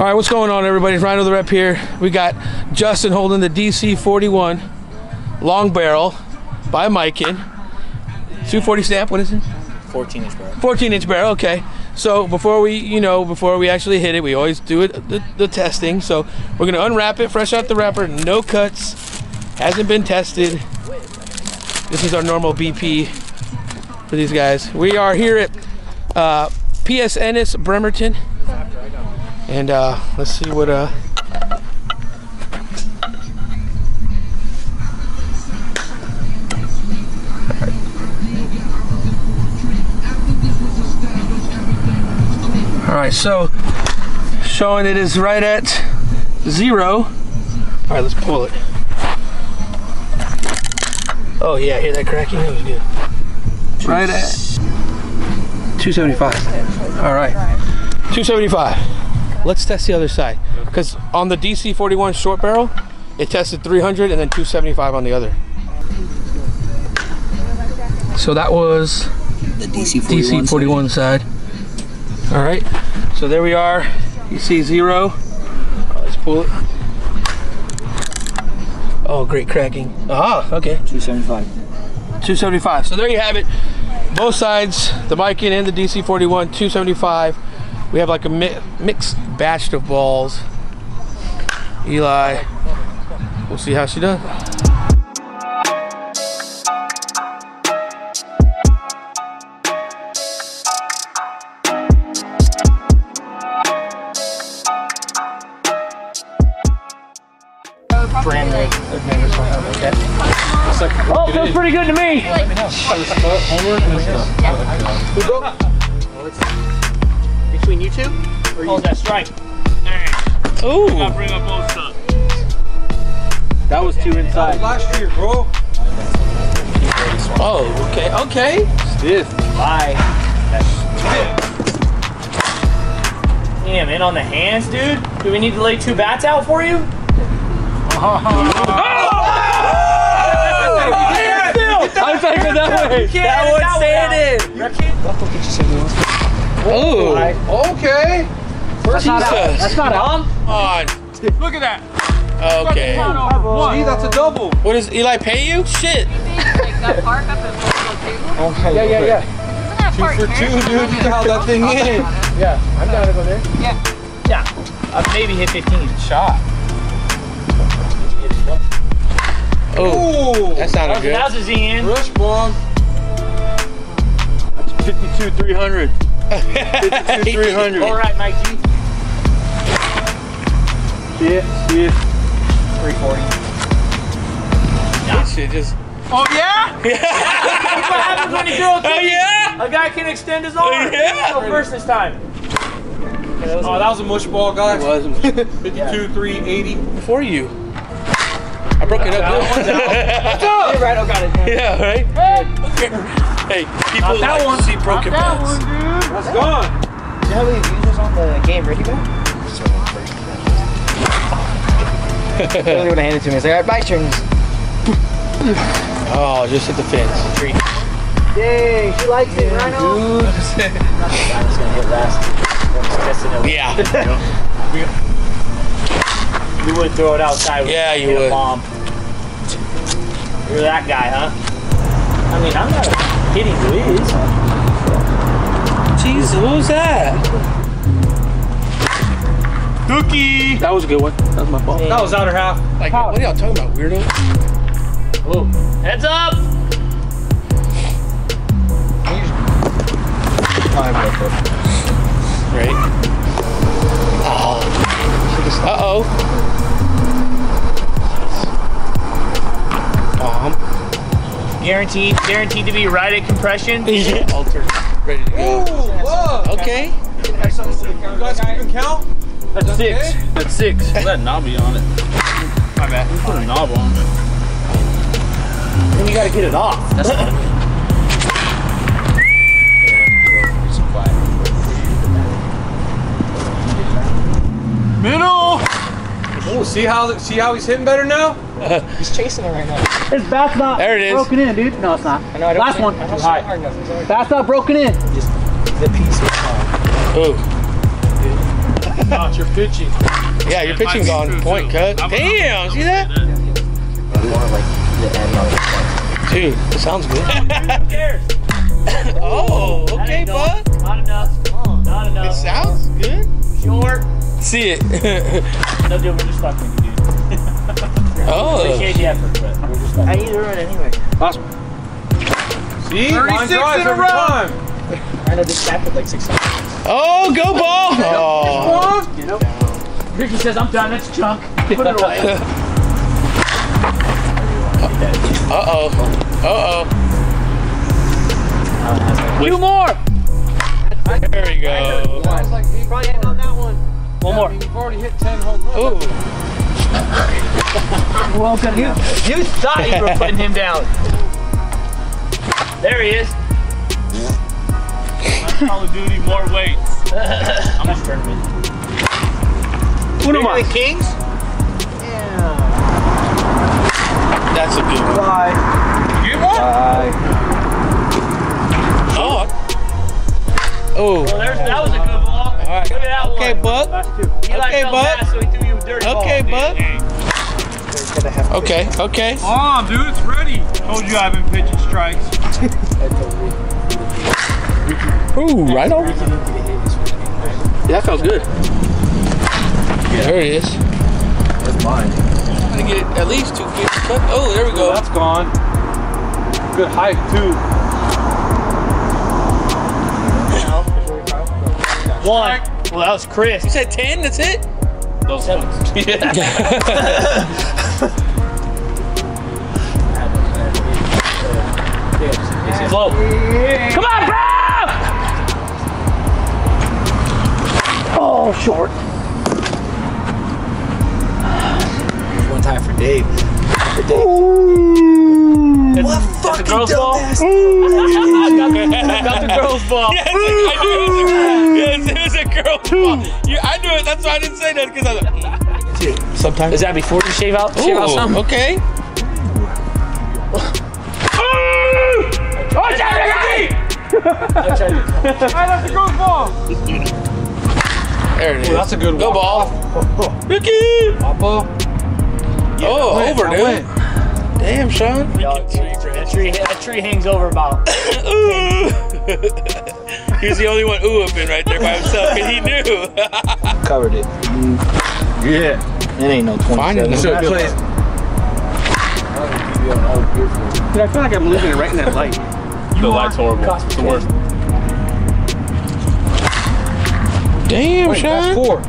All right, what's going on, everybody? Rhino the Rep here. We got Justin holding the DC41 long barrel by Miken. 240 stamp, what is it? 14 inch barrel. 14 inch barrel, okay. So before we, you know, before we actually hit it, we always do it the, the testing. So we're gonna unwrap it, fresh out the wrapper, no cuts, hasn't been tested. This is our normal BP for these guys. We are here at uh, PSNS Bremerton. And uh, let's see what uh All right, so showing it is right at zero. All right, let's pull it. Oh yeah, hear that cracking? That was good. Right at 275. All right, 275. Let's test the other side. Because on the DC41 short barrel, it tested 300 and then 275 on the other. So that was The DC 41. DC41 side. All right, so there we are. You see zero. Let's pull it. Oh, great cracking. Ah, okay. 275. 275. So there you have it. Both sides, the Miken and the DC41, 275. We have like a mi mixed batch of balls. Eli, we'll see how she does. Brand new. Oh, feels pretty good to me. Between oh, you two? Oh, that's right. Ooh, Bring up both stuff. That was two inside. Last year, bro. oh, okay, okay. Stiff. Bye. Damn, in on the hands, dude. Do we need to lay two bats out for you? I'm taking that way. That one's standing. Oh, Okay. Jesus. That's not on. on. Look at that. Okay. See, that's a double. What does Eli pay you? Shit. like that park up at Buffalo Table. Yeah, yeah, yeah. Two for two, dude. You dialed that thing in. Yeah. Uh, maybe hit 15. Shot. Oh, Ooh. that sounded good. Now's a Z in. Rush bomb. 52 300. 52 300. All right, Mike G. Yeah, yeah. 340. That shit just. Oh, yeah? Yeah. what happens when you throw a Oh yeah. A guy can extend his arm. Yeah. Go first this time. Oh, that was a mush ball, guys. It was 52 380. for you. I broke it up. Hey, Rhino oh, got it. yeah, right. Hey, people that like one. to see broken bats. That's gone. Do you know how many users on the game ready go? Really would have handed it to me. It's like, all right, my turn. Oh, just hit the fence. Tree. Yay, she likes it, Rhino. I'm just gonna hit last. I'm just testing it. Yeah. You would throw it outside. with- Yeah, you hit would. A bomb. You're that guy, huh? I mean, I'm not a hitting whiz. Jesus, what was that? Cookie. That was a good one. That was my fault. That was outer half. Like, what are y'all talking about, weirdo? Oh, heads up! Right. Oh. Uh oh. Bomb. Guaranteed, guaranteed to be right at compression. Yeah. Alter. Ready to Ooh, go. whoa. Okay. You guys keeping count? That's six. okay? That's six. Put That knobby on it. My bad. Put a knob on it. Then you gotta get it off. That's Middle. Oh, see how see how he's hitting better now? He's chasing it right now. This bat's not There it is. broken in, dude. No, it's not. I know, I don't Last think- one. I don't Too hard enough. It's already- not broken in. Just the piece is hard. Ooh. Not your pitching. Yeah, your It might pitching's on point too. cut. I'm- Damn, see that? More like the end of the Dude, that sounds good. Who cares? oh, okay, ain't bud. Not enough. Not enough. It sounds good. Short. See it. No, dude, we're just fucking with you, dude. Oh. Appreciate the effort, but we're just fucking. I need to run anyway. See? Line 36 drives in a every row. time. I know this happened like six times. Oh, go ball. Oh. Ricky says, I'm done. That's junk. Put it away. Uh-oh. Uh-oh. Two more. There we go. It's like he Probably end on that one. One more. You've already hit 10 home runs. Ooh. Welcome. You, you thought you were putting him down. There he is. Call of Duty, more weights. How much tournament? Uno más. Kings? Yeah. That's a good one. Bye. You get one? Bye. Oh. Oh. Well, there's, that was a good ball. All right. Look at that Okay, one. Buck. He like Okay, Buck. bud. bad, so he threw you a dirty ball. Okay, bud. Okay, okay. Come on, dude, it's ready. Told you I've been pitching strikes. Ooh, right on. Yeah, that felt good. Yeah. There it is. That's mine. I'm gonna get at least two feet. cut. Oh, there we go. That's gone. Good height, too. One. Well, that was Chris. You said 10, that's it? Those ones. Float. Come on, bro! Oh, short. One time for Dave. What fucking girl's ball? got, the, girl's ball. Yes, I knew it was a, yes, it was a girl ball. You, I knew it, that's why I didn't say that, because I was like. Sometimes. Is that before you shave out? Shave out some? okay. Oh, Jerry! Hey, that's a good ball. There it is. that's a good Go walk. ball. Ricky! Papa. Oh, went, over, dude. went. Damn, Sean. That tree, that tree hangs over about. Ooh. he was the only one ooh upping right there by himself, and he knew. Covered it. Yeah. It ain't no 27. Fine, it's So plays. Dude, I feel like I'm losing it right in that light. The light's horrible. It's the worst. Damn, Wait, that's Sean. four.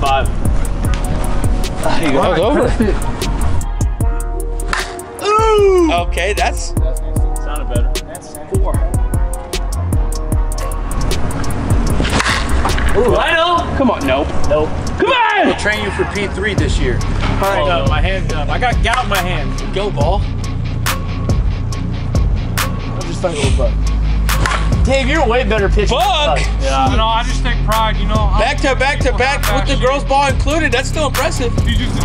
Five. That was over. Okay, that's Sounded better. Ooh, Rhino! Come on, nope. Nope. We'll train you for P3 this year. Oh, no, my hand up. I got gout in my hand. go ball. I'm just trying to go buck. Dave, you're a way better pitcher. than Fuck. us. Yeah. No, I just take pride, you know. Back to back to back with the girls' ball included. That's still impressive. You just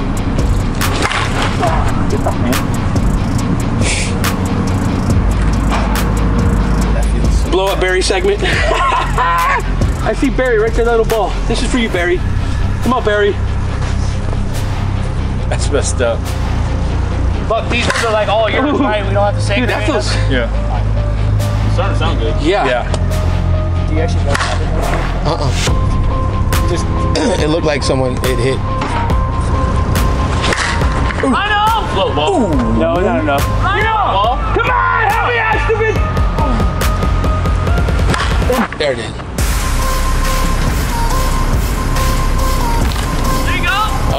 Blow up Barry segment. I see Barry right there, that little ball. This is for you, Barry. Come on, Barry. That's messed up. But these ones are like all yours, right? We don't have to say Dude, that feels. Yeah. Starting to sound good. Yeah. Yeah. Do you actually know? Uh-uh. Just it looked like someone it hit. Rhino! Float ball. No, not enough. Rhino! Come on, help me out, stupid. There it is.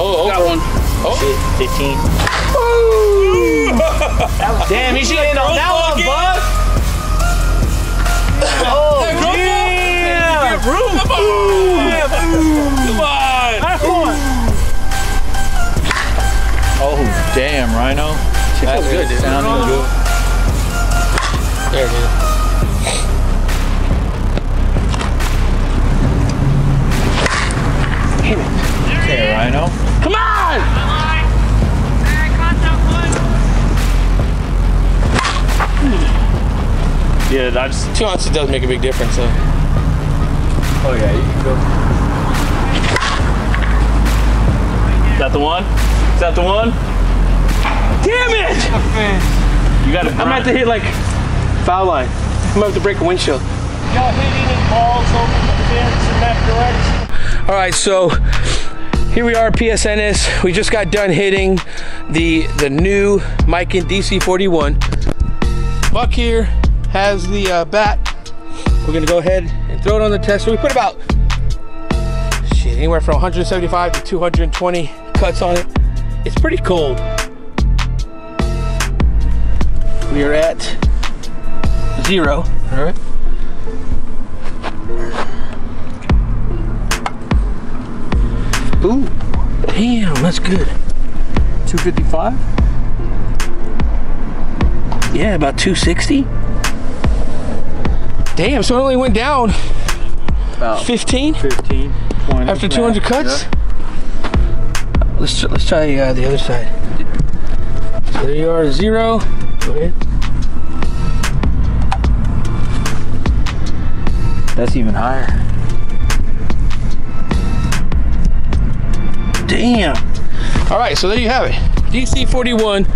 You go! Oh, Got one. Oh. 15. Damn, he should have hit on that one, again. bud! Oh, That girls' ball? damn! Give room. Come on. Come on. Oh, damn, Rhino. That feels good, dude. Sounding good. There it is. Okay, Rhino. Come on! Yeah, that's. Two ounces does make a big difference, though. Oh, yeah, you can go. Is that the one? Is that the one? Damn it! You got to I'm about to hit like foul line. I'm about to to break a windshield. Y'all hit any balls over the fence in that direction? All right, so here we are, PSNS. We just got done hitting the the new Miken DC41. Buck here has the uh, bat. We're gonna go ahead and throw it on the tester. We put about shit anywhere from 175 to 220 cuts on it. It's pretty cold. We are at zero. All right. That's good. 255? Yeah, about 260. Damn, so it only went down About 15 15, 20. after 200 cuts. Let's let's try uh, the other side. So there you are, zero. Go ahead. That's even higher. Damn. All right, so there you have it. DC41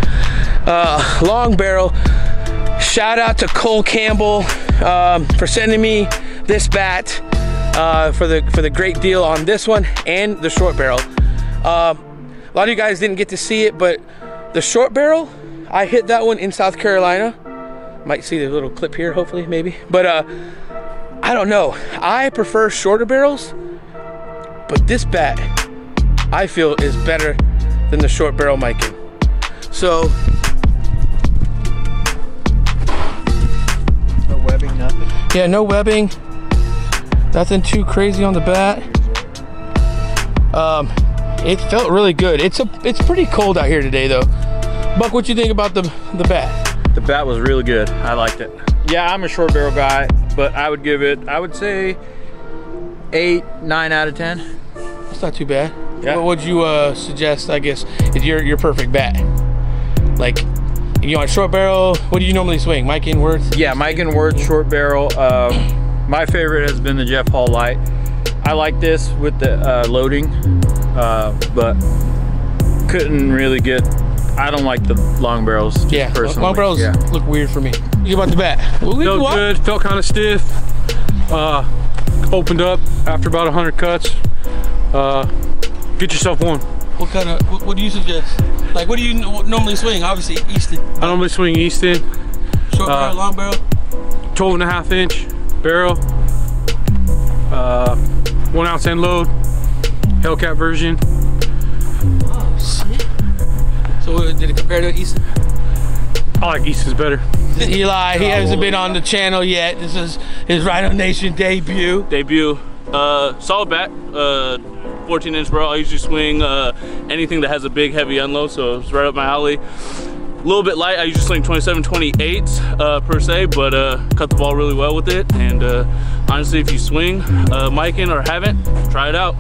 uh, long barrel. Shout out to Cole Campbell um, for sending me this bat uh, for the for the great deal on this one and the short barrel. Um, a lot of you guys didn't get to see it, but the short barrel, I hit that one in South Carolina. Might see the little clip here, hopefully, maybe. But uh, I don't know. I prefer shorter barrels, but this bat I feel is better than the short barrel Miken. So No webbing, nothing. yeah, no webbing, nothing too crazy on the bat. Um, it felt really good. It's a it's pretty cold out here today though. Buck, what you think about the the bat? The bat was really good. I liked it. Yeah, I'm a short barrel guy, but I would give it, I would say, eight, nine out of 10. That's not too bad. Yeah. What would you uh, suggest? I guess is your your perfect bat? Like, you want short barrel? What do you normally swing? Miken Worth? Yeah, Miken Worth short barrel. Uh, my favorite has been the Jeff Hall Light. I like this with the uh, loading, uh, but couldn't really get. I don't like the long barrels. just Yeah, personally. long barrels Yeah. look weird for me. You about the bat? Well, Felt walk- good, felt kind of stiff. Uh, opened up after about 100 cuts. Uh, get yourself one. What kind of? What, what do you suggest? Like, what do you n- normally swing? Obviously, Easton. I normally swing Easton, Short Uh, barrel, long barrel. 12 and a half inch barrel. Uh, one ounce end load. Hellcat version. Oh shit. So uh, did it compare to Easton? I like Easton's better. Eli, he hasn't been on the channel yet. This is his Rhino Nation debut. debut. Uh, solid bat, uh, 14 inch barrel. I usually swing uh, anything that has a big heavy unload, so it's right up my alley. A little bit light. I usually swing 27, 28 uh, per se, but uh, cut the ball really well with it. And uh, honestly, if you swing uh, Miken or haven't, try it out.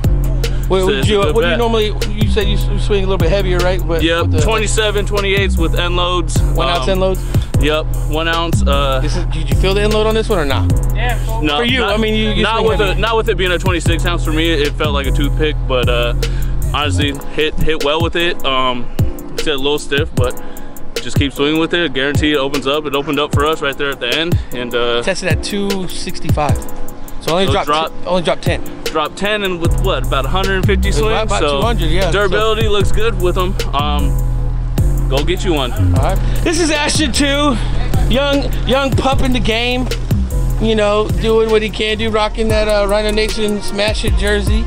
What, It's a- what, it's a you, good what do you normally? You said you swing a little bit heavier, right? But Yep, with the 27, 28s with end loads. one ounce Um, end loads. Yep, one ounce. Uh, is, did you feel the end load on this one or not? No, For you, not, I mean, you- you not with heavy. a, not with it being a 26 ounce for me. It felt like a toothpick, but uh, honestly, hit hit well with it. Um, it's a little stiff, but just keep swinging with it. Guarantee it opens up. It opened up for us right there at the end, and uh, Tested at 265. So only So dropped drop- only dropped 10. Dropped 10 and with what about 150 swings. about- about so 200, yeah. Durability looks good with them. Um, go get you one. All right. This is Ashton too, young young pup in the game. You know, doing what he can do, rocking that uh, Rhino Nation Smash It jersey.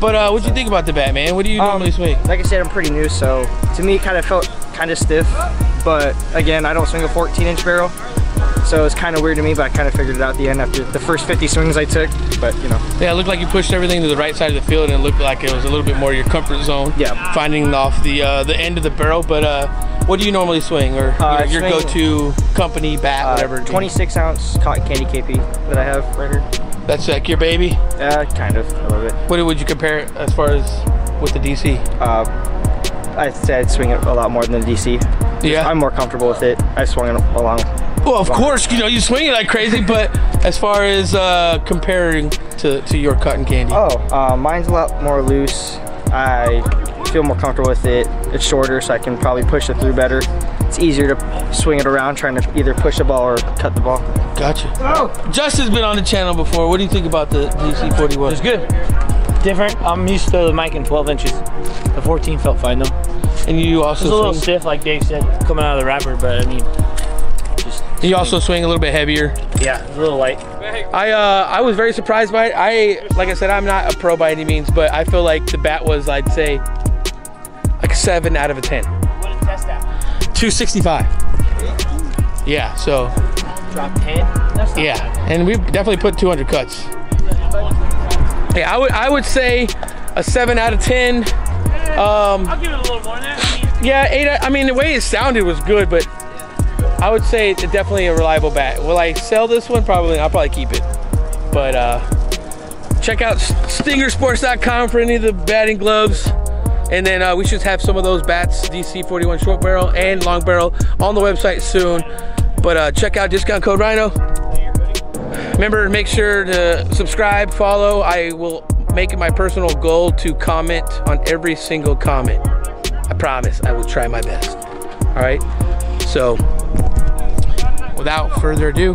But uh, what do you think about the bat, man? What do you Um, normally swing? Like I said, I'm pretty new, so to me, it kind of felt kind of stiff. But again, I don't swing a 14 inch barrel, so it's kind of weird to me. But I kind of figured it out at the end after the first 50 swings I took. But you know, Yeah, it looked like you pushed everything to the right side of the field, and it looked like it was a little bit more your comfort zone. Yeah. Finding off the uh, the end of the barrel. But uh, what do you normally swing, or you know, your go-to company bat, uh, whatever? it is? 26 ounce cotton candy KP that I have right here. That's like your baby. Uh, kind of a little bit. What would you compare it as far as with the DC? Uh, I'd say I'd swing it a lot more than the DC. Yeah. I'm more comfortable with it. I swung it along. Well, of course, you know you swing it like crazy, but as far as uh, comparing to, to your cotton candy, Oh, uh, mine's a lot more loose. I feel more comfortable with it. It's shorter, so I can probably push it through better. It's easier to swing it around, trying to either push the ball or cut the ball. Gotcha. Oh. Justin's been on the channel before. What do you think about the DC41? It's good. Different. I'm used to the Miken 12 inches. The 14 felt fine though. And you also. It's a little stiff, like Dave said, coming out of the wrapper, but I mean, just you also swing a little bit heavier. yeah, a little light. I uh I was very surprised by it. I like I said I'm not a pro by any means, but I feel like the bat was I'd say like a seven out of a ten. What did test at? 265. Yeah, so Drop 10. That's not yeah, and we definitely put 200 cuts. Yeah, I would I would say a seven out of ten. Um, I'll give it a little more than that. Yeah, eight. I mean, the way it sounded was good, but I would say it's definitely a reliable bat. Will I sell this one? Probably. I'll probably keep it. But uh, check out stingersports.com for any of the batting gloves. And then uh, we should have some of those bats, DC 41 short barrel and long barrel, on the website soon. But uh, check out discount code Rhino. Remember, make sure to subscribe, follow. I will make it my personal goal to comment on every single comment. I promise I will try my best. All right. So, without further ado,